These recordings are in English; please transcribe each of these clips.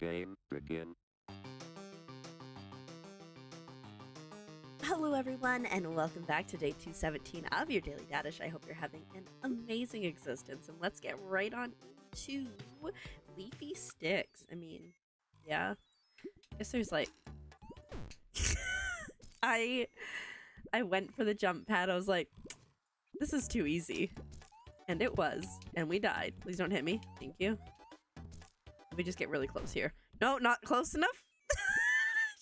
Game begin. Hello, everyone, and welcome back to day 217 of your Daily Dadish. I hope you're having an amazing existence, and let's get right on to leafy sticks. I mean, yeah, I guess there's like, I, I went for the jump pad. I was like, this is too easy, and it was, and we died. Please don't hit me. Thank you. Me just get really close here. No, not close enough.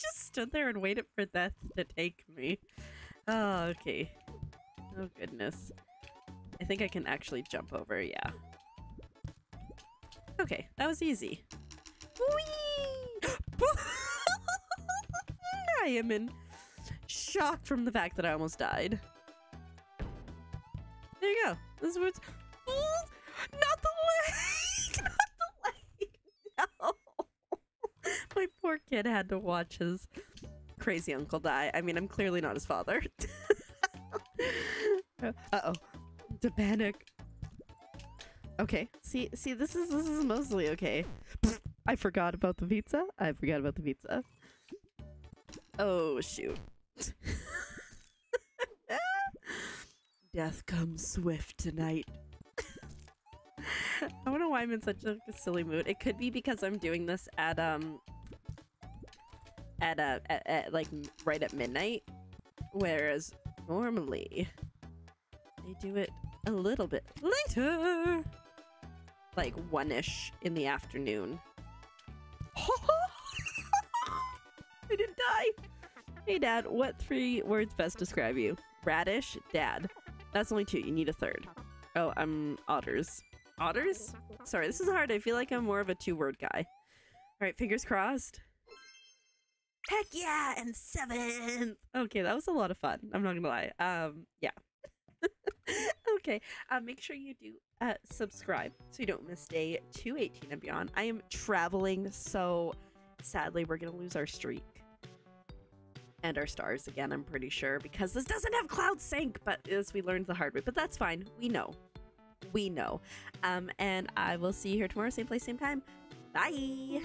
just stood there and waited for death to take me. Oh, okay. Oh, goodness. I think I can actually jump over, yeah. Okay, that was easy. Whee! I am in shock from the fact that I almost died. There you go. This. Oh, not the My poor kid had to watch his crazy uncle die. I mean, I'm clearly not his father. Uh-oh. the panic. Okay. See, see, this is this is mostly okay. I forgot about the pizza. I forgot about the pizza. Oh shoot. Death comes swift tonight. I don't know why I'm in such a silly mood. It could be because I'm doing this at um at a at, at like right at midnight, whereas normally they do it a little bit later, like one ish in the afternoon. I didn't die. Hey, Dad. What three words best describe you? Radish, Dad. That's only two. You need a third. Oh, I'm otters. Otters? Sorry, this is hard. I feel like I'm more of a two-word guy. All right, fingers crossed. Heck yeah, and seventh. Okay, that was a lot of fun. I'm not gonna lie. Um, yeah. okay, uh, make sure you do uh, subscribe so you don't miss day 218 and beyond. I am traveling, so sadly we're gonna lose our streak and our stars again. I'm pretty sure because this doesn't have cloud sync. But as we learned the hard way, but that's fine. We know, we know. Um, and I will see you here tomorrow, same place, same time. Bye.